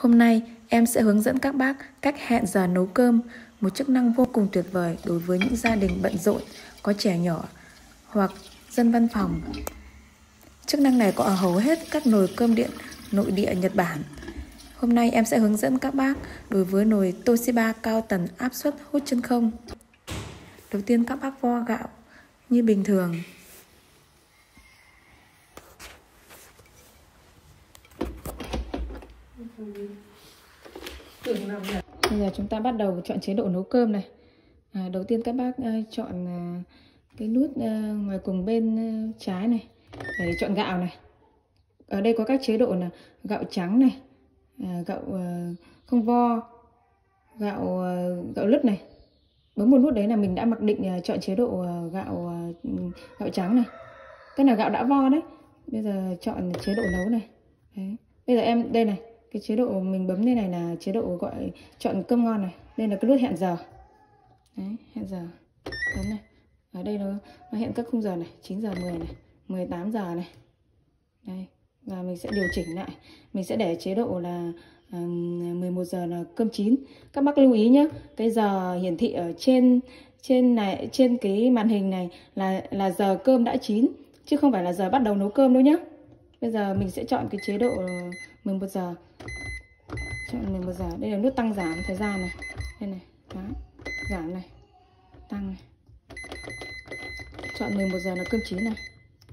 Hôm nay em sẽ hướng dẫn các bác cách hẹn giờ nấu cơm, một chức năng vô cùng tuyệt vời đối với những gia đình bận rộn, có trẻ nhỏ hoặc dân văn phòng. Chức năng này có ở hầu hết các nồi cơm điện nội địa Nhật Bản. Hôm nay em sẽ hướng dẫn các bác đối với nồi Toshiba cao tần áp suất hút chân không. Đầu tiên các bác vo gạo như bình thường Bây giờ chúng ta bắt đầu chọn chế độ nấu cơm này. À, Đầu tiên các bác uh, chọn uh, cái nút uh, ngoài cùng bên uh, trái này Để chọn gạo này. Ở đây có các chế độ là gạo trắng này uh, Gạo uh, không vo Gạo uh, gạo lứt này. Bấm một nút đấy là mình đã mặc định uh, chọn chế độ uh, gạo uh, gạo trắng này. Cái là gạo đã vo đấy Bây giờ chọn chế độ nấu này. Đấy. Bây giờ em đây này cái chế độ mình bấm lên này là chế độ gọi chọn cơm ngon này. Đây là cái nút hẹn giờ. Đấy hẹn giờ. Bấm này. Ở đây nó, nó hẹn các khung giờ này 9 giờ 10 này 18 giờ này. Đây và mình sẽ điều chỉnh lại. Mình sẽ để chế độ là à, 11 giờ là cơm chín. Các bác lưu ý nhé cái giờ hiển thị ở trên trên này trên cái màn hình này là là giờ cơm đã chín chứ không phải là giờ bắt đầu nấu cơm đâu nhé bây giờ mình sẽ chọn cái chế độ ờ, 11 giờ. Chọn 11 giờ. Đây là nút tăng giảm thời gian này. Đây này. Đó. Giảm này. Tăng này. Chọn 11 giờ là cơm chín này.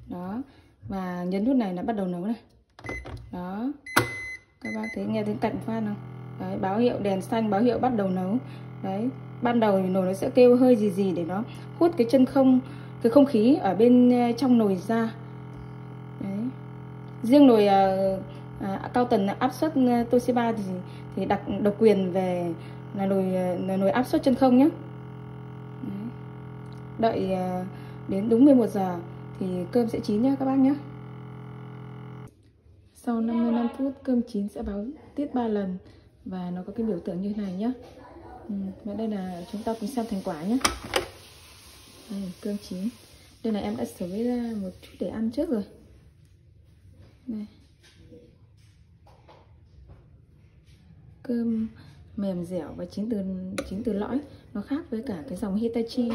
Đó. Và nhấn nút này là bắt đầu nấu này. Đó. Các bác thấy nghe tiếng cạnh phát không? Đấy, báo hiệu đèn xanh, báo hiệu bắt đầu nấu. Đấy. Ban đầu thì nồi nó sẽ kêu hơi gì gì để nó hút cái chân không, cái không khí ở bên ờ, trong nồi ra riêng nồi uh, à, cao tần áp suất ờ, Toshiba thì thì đặc độc quyền về là nồi là nồi áp suất chân không nhé Đấy. đợi ờ, đến đúng 11 giờ thì cơm sẽ chín nhé các bác nhé sau 55 phút cơm chín sẽ báo tiết 3 lần và nó có cái biểu tượng như thế này nhé ừ, và đây là chúng ta cùng xem thành quả nhé đây, ừ, cơm chín. Đây là em đã sửa ra một chút để ăn trước rồi đây. Cơm mềm dẻo và chín từ chín từ lõi. Nó khác với cả cái dòng Hitachi.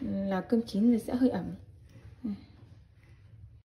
Là cơm chín thì sẽ hơi ẩm.